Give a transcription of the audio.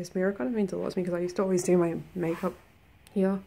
This mirror kind of means a lot to me because I used to always do my makeup here.